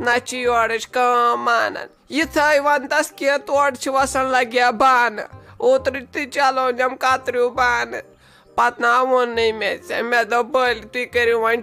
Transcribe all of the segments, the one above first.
पे खरन अंदर पेवान सह कत ग सहल सहल हुशार न तमिस मा शक बह रोज दोहल खाव तेल गई तमिस तसर द्रात लागन सह वथ पान नौ अब्दुल सह शरीफ अहन यन पे खानदर कोरस ना मे तारान फिक्रे तमिस क्या गो न सह माना रोजदार रोजुन ना योर काम मानान ये वंदस कह तोड़ वसान लगे बान ओतर तु चलोनम कतरु बान पत ना वोन मे मे दल तु करो वन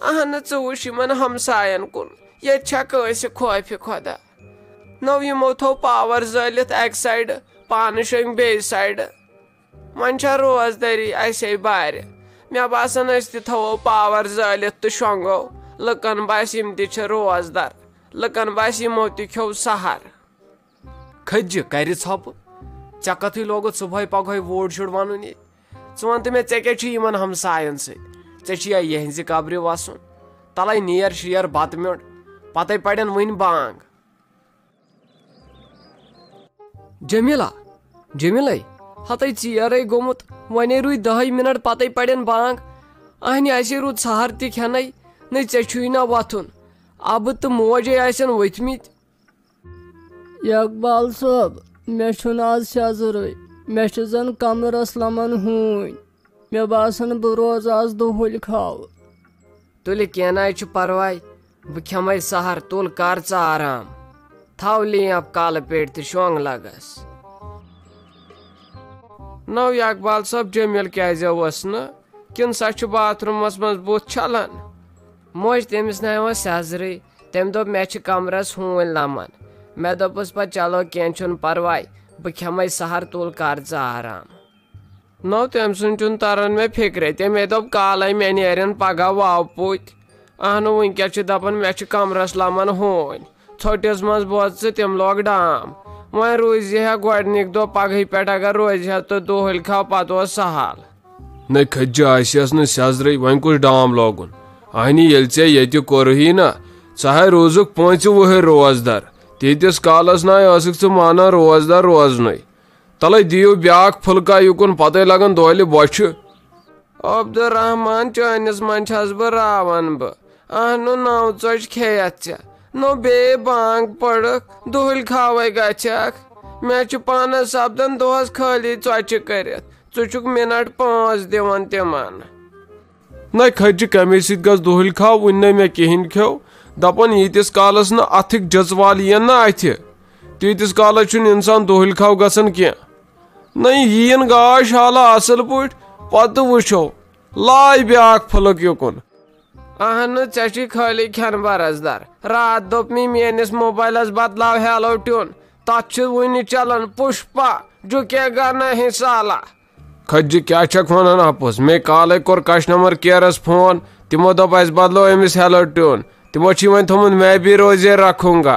गड़ा छम दिवान चोप लगे होन तूत वोनमुत मोन इन हमसाय कोड़न हतो मे व्यस्तोन अमिस साजस समिस तोनमुत वारा वारा मोन वलो लगे मोन त खुदा वन आव रूद मज़ा अब्दुलरहमान ज़िंदगी अहन चुश हमसायन कुन ये कस खोफ खुदा नौ यमो थो पावर जलित अक साइड पान शंग बे साइड वन रोजदारी असे बार मे बासान थो पावर जलित तो शोंगो लुकन बस यम रोजदार लुकन बस यमो त्यो सहर खज कर छप चे कथु लोगुत सुबह पगह वोट शुड़ वन च वन तो मे ऐ क्या हमसायन सत ऐ यहज कब्र वसन तल नीर शीर बत म्योट पत पड़न वन बांग जमीला जमील हत चीर गोमुत वन रुई दह मिनट पत पड़न बांग अहन असे रूद सहर तन न ना वथुन अब तो मोज आसन वथमित इकबाल सोब मे आज सेजर मे जन कमरस लमन हून मे बासन बह रोज आज दोहल खाव तुल कह परवाय बह खम सहर तुल कर आराम थव लेप काल पेट तो शोंग लगस नौ इकबाल सब जमील क्या न किन सा बाथरूमस मज बुत छलन मोज तमिस ना सेजर तम दोप मे कमरस हून लमन मे दोपस पे चलो कह परवाय बह खम सहर तुल कर आराम नो तम सुन तरन मे फिक्रे तमे दोप काल मे नेरन पगह वाव पुत अहन वनक दपान मे कमरस लमन होन छोटिस मज बोज तम लोग डाम वह रोज हा गोडनिक दो पगह पे अगर रोज हा तो दोहल खाओ पत सहाल न खज्ज आसियस न सेजर वन कुछ डाम लोगुन अहनी ये ऐ ये कोरही ना सह रोजुक पाँच वह रोजदार तीतिस कालस ना षक माना रोजदार रोजन तल दियो ब्याक फुलका युकुन पत लगन दोल बोछ अब्दुलरहमान चनिस मन बह रावन बह अहन नौ चोच खेत नो बे बांग पड़क, दोहल खावे गचक मे पान सपदन दोहस खाली चोच कर मिनट पाँच दिवन तिमन। न खज कमे दोहल खाव वन मे कहें खेव। दपन यीतिस कालस न अथिक जज्वाल यन न अथ तीतिस कालस इंसान दोहल खाव गसन कह न यीन गाश हाला असल पट पत वो लाय ब्याक फलक युकुन अहन चे खाली खेन बरसदार रात दोप मे मेनिस मोबाइलस बदलाव हेलो ट्यून। तथ वन चलन पुष्पा झुकेगा नहीं साला। खज्ज क्या छक वन अपुस मे काले कोर कस्टमर केयरस फ़ोन। तिमो दप बदलो अमिस हेलो ट्यून। तिमो वन थोमुत मैं भी रोज़े रखूँगा।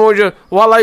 मूजूब वल